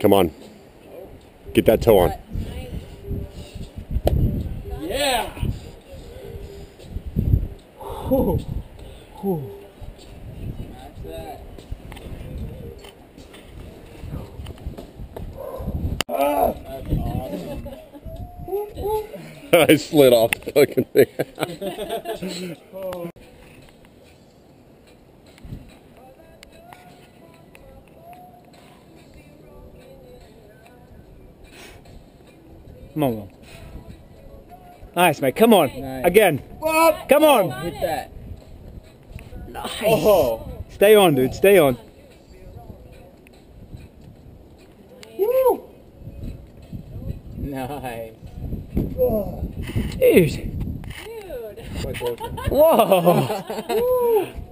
Come on. Get that toe on. Yeah. I slid off the fucking thing. Come on, Will. Nice, mate. Come on. Nice. Again. Come on. Hit that. Nice. Oh. Stay on, dude. Stay on. Woo. Nice. Dude. Dude. Whoa.